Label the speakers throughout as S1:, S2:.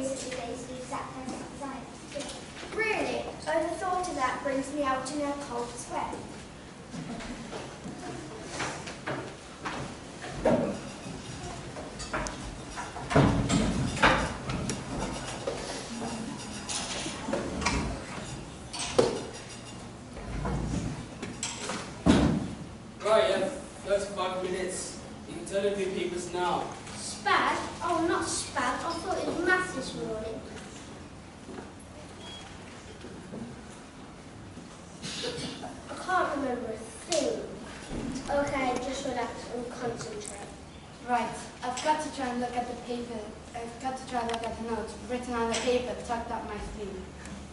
S1: reason today's the.
S2: Really, over thought of that brings me out in a cold sweat.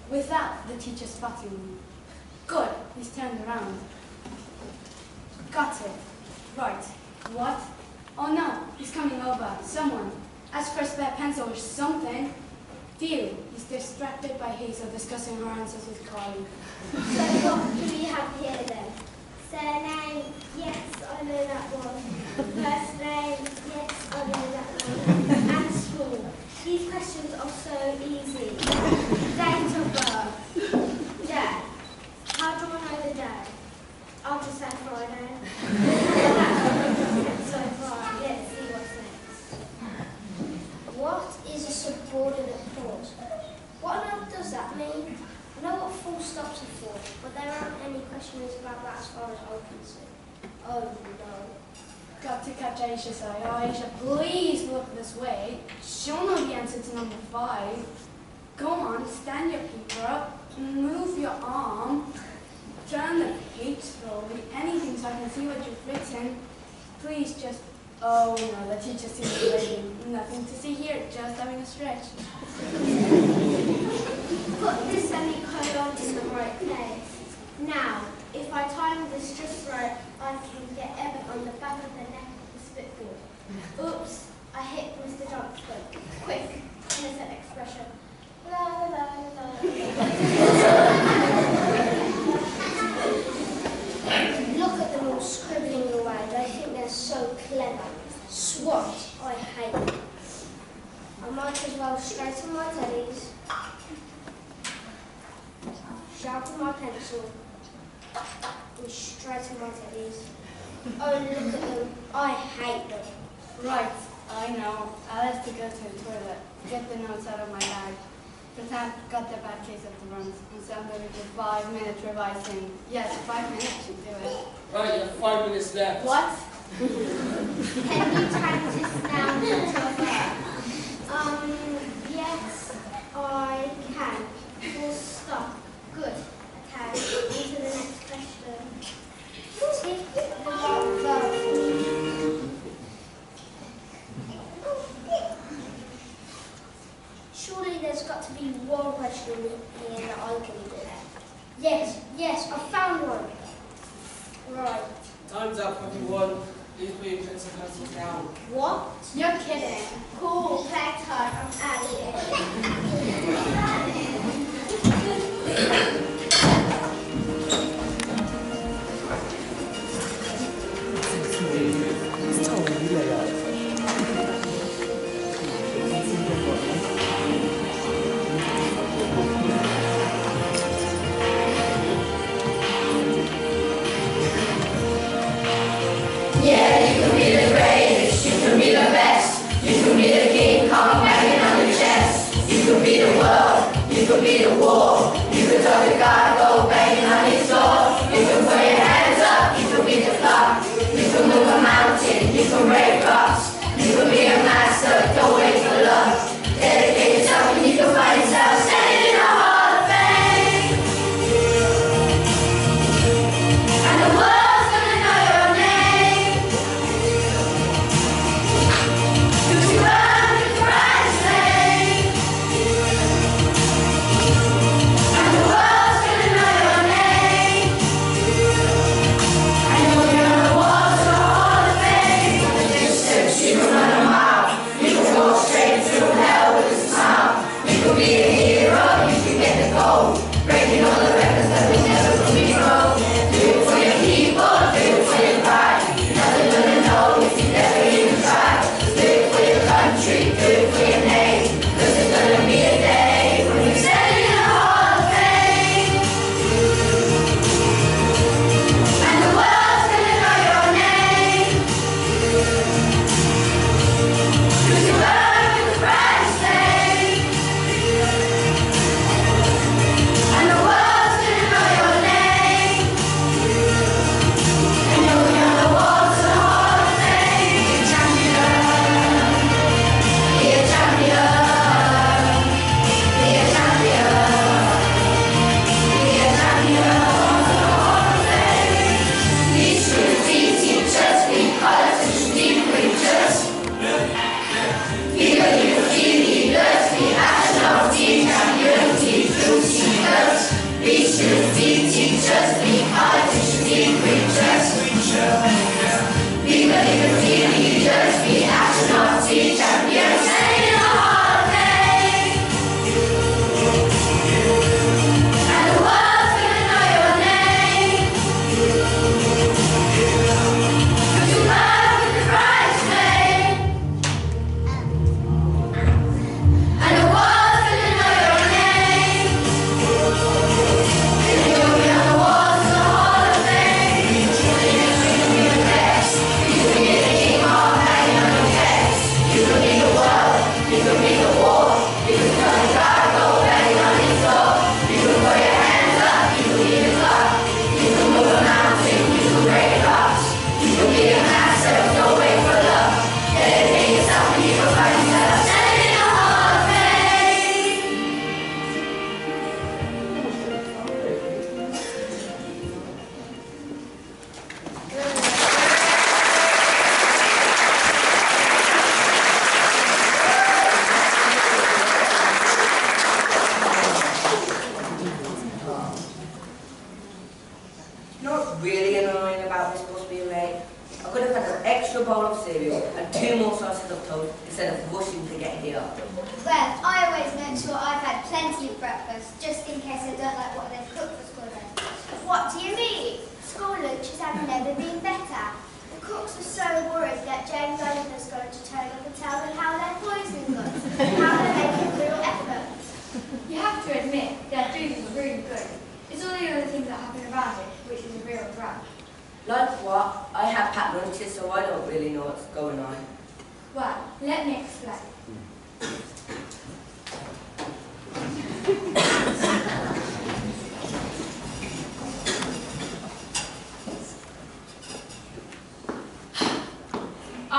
S3: With that, the teacher spotted me. Good, he's turned around. Got it. Right. What? Oh no, he's coming over. Someone. Ask for a spare pencil or something. Theo is distracted by Hazel discussing her answers with Carly.
S2: so what do we have here then? Surname, yes, I know that one. First name, yes, I know that one. These questions are so easy. Data of. my teddies. oh, look at them. I hate them.
S3: Right, I know. I have to go to the toilet, get the notes out of my bag. But I've got the bad case of the runs, and so I'm going to do five minutes revising. Yes, five minutes to do it.
S4: Right, you have five minutes left.
S3: What?
S2: Can you type this down to
S4: Um...
S2: What?
S3: You're kidding.
S2: Cool. Play touch.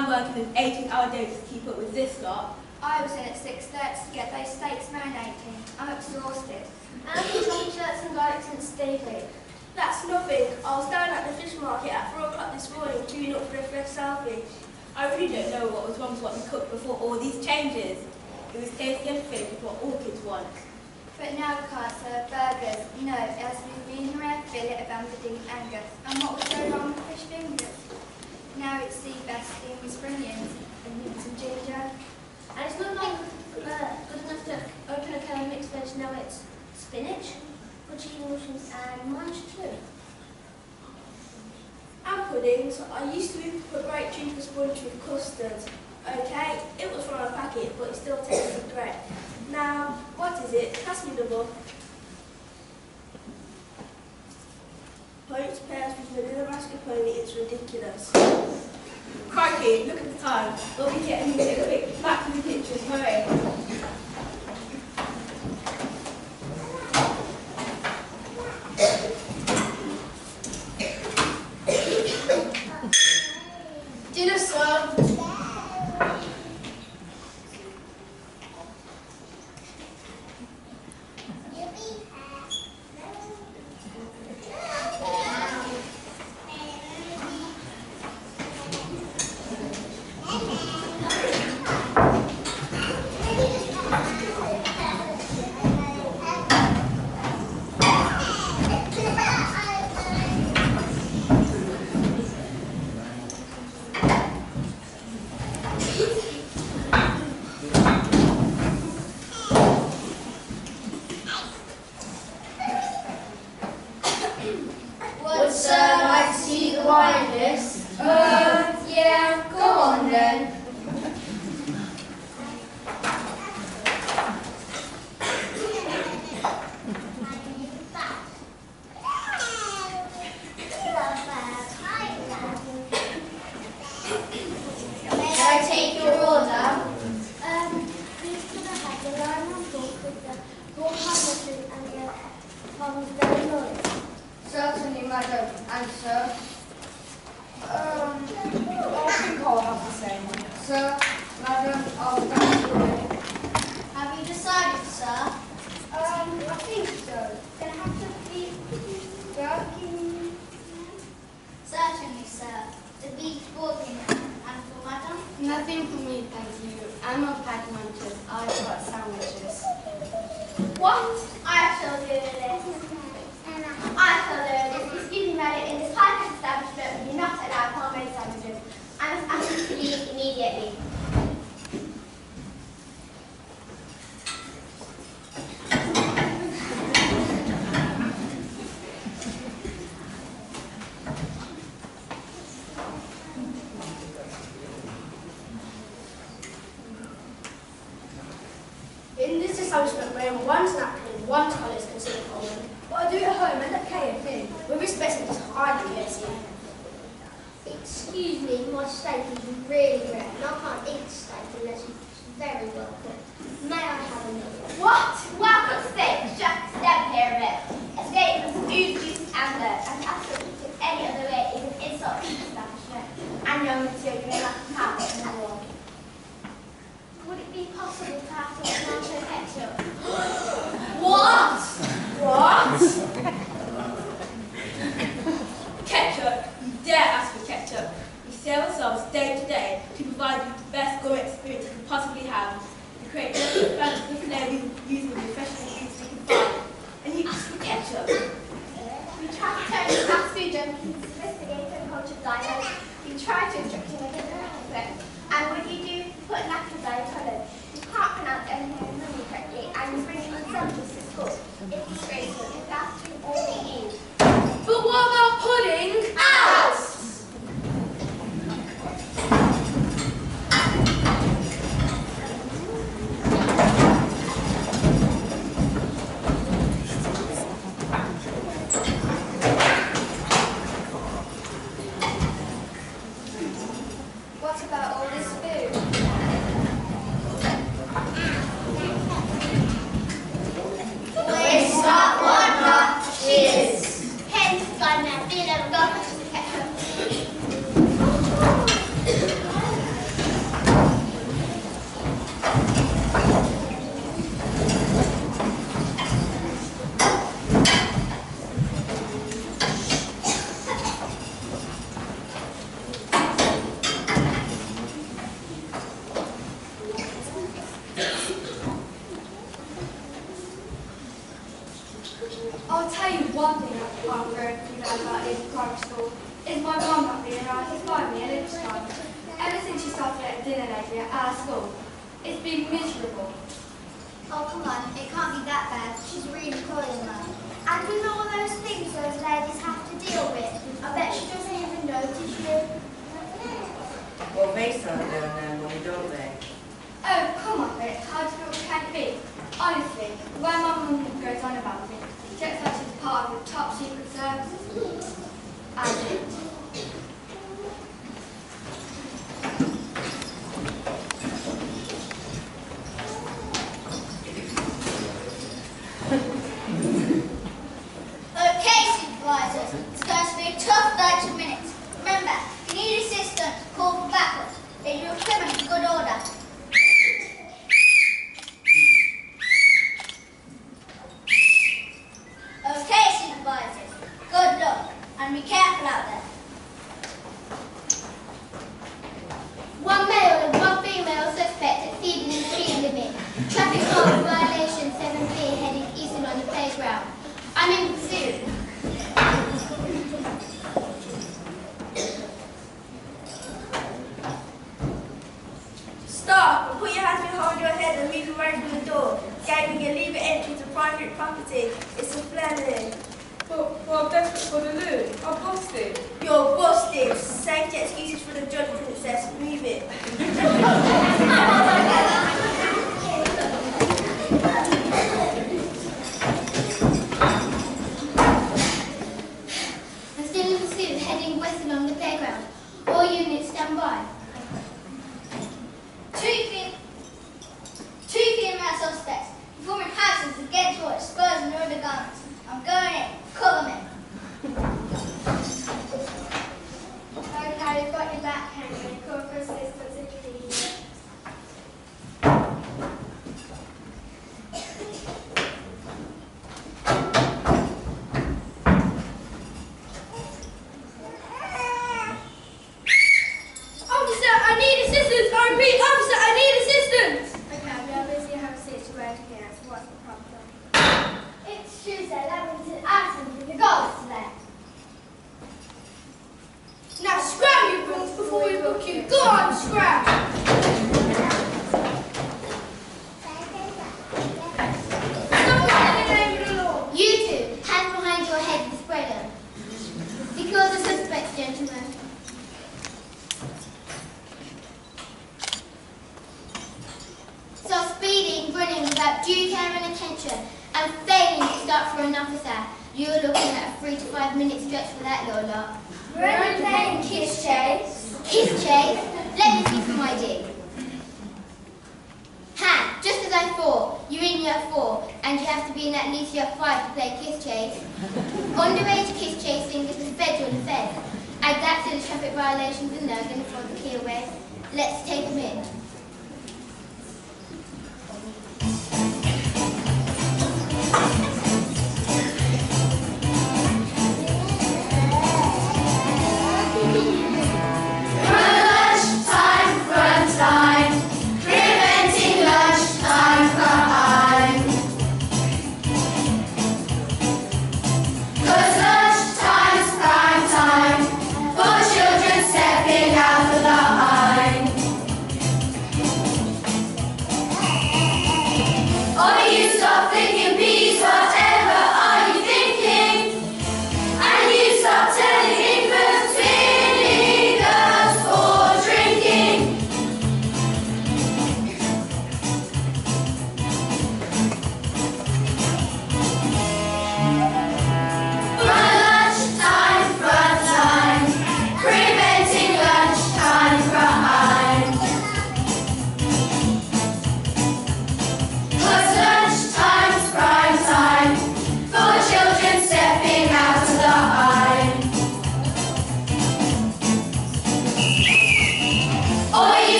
S2: I'm
S5: working an 18-hour day to keep up with this lot.
S6: I was in at 6.30 to get those steaks marinating. I'm exhausted. And I'm enjoying shirts and garlic since Stevie.
S7: That's nothing. I was down at the fish market at 4 o'clock this morning queuing up for a fresh selfie.
S5: I really don't know what was wrong with what we cooked before all these changes. It was tasty and fit with what all kids want.
S6: But now we can't serve burgers. No, it has to be bean red fillet of Aberdeen Angus. And what was so wrong with fish fingers? Now it's sea bass steamed with onions and mince and ginger.
S7: And it's not long, uh, good enough to open a can of mixed veg. Now it's spinach, chicken mushrooms, and munch too. And puddings. I used to be put great cheaper sponge with custard. Okay, it was from a packet, but it still tasted great. Now, what is it? Pass me the book. Pears with vanilla mascarpone, ridiculous.
S5: Crikey, look at the time. We'll be getting music quick. Back to the pictures, hurry.
S2: Dinner served.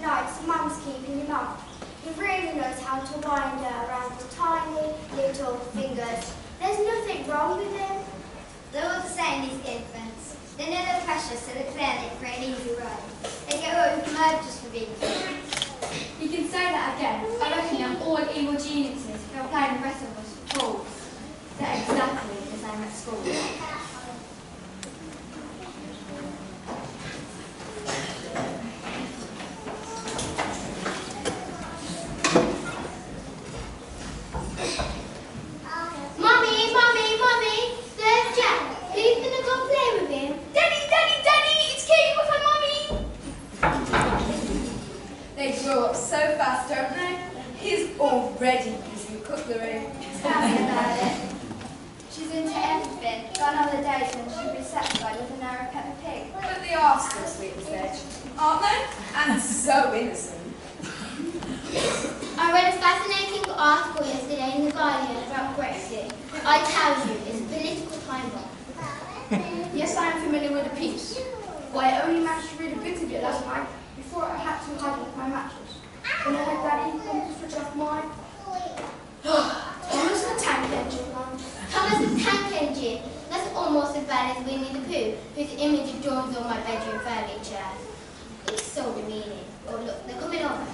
S2: Nights, Mum's keeping him up. He really knows how to wind her around the tiny little fingers. There's nothing wrong with him.
S8: They're all the same, these infants. They know they're precious, so they're planning for an easy ride. They get away with murder just for being
S6: You can say that again. I reckon I'm all evil geniuses who are playing the rest of us fools. They're exactly the same at school.
S9: as
S2: bad as Winnie the Pooh, whose image adorns all my bedroom furniture. It's so demeaning. Oh look, they're coming over.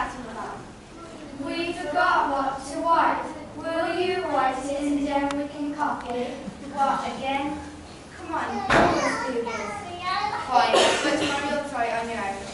S9: chatting about.
S2: We forgot what to write. Will you write it and then we can copy?
S6: What, again? Come on, let's do this. Fine, but tomorrow you'll try on your own.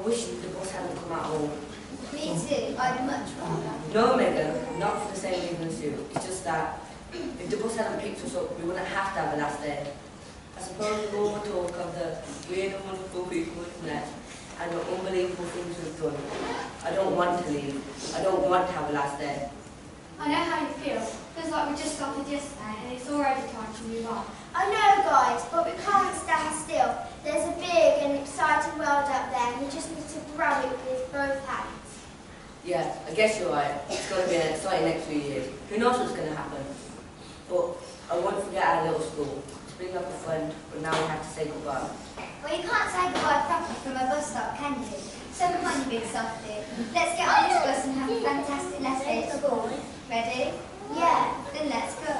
S10: I
S1: wish the bus hadn't come at all.
S2: Me too, I'd much rather.
S1: No, Megan, not for the same reason as you. It's just that if the bus hadn't picked us up, we wouldn't have to have a last day. I suppose with all talk of the weird and wonderful people we've met and the unbelievable things we've done, I don't want to leave. I don't want to have a last day.
S3: I know how you feel. Feels like we just started yesterday and it's already time to move on.
S2: I know, guys, but we can't stand still. There's a big and exciting world out there, and we just need to grab it with both hands.
S1: Yeah, I guess you're right. It's going to be an exciting next few years. Who knows what's going to happen? But I won't forget our little school. It's been like a friend, but now we have to say goodbye.
S2: Well, you can't say goodbye properly from a bus stop, can you? So come on, you big softy. Let's get on this bus and Ready? Yeah. Then let's go.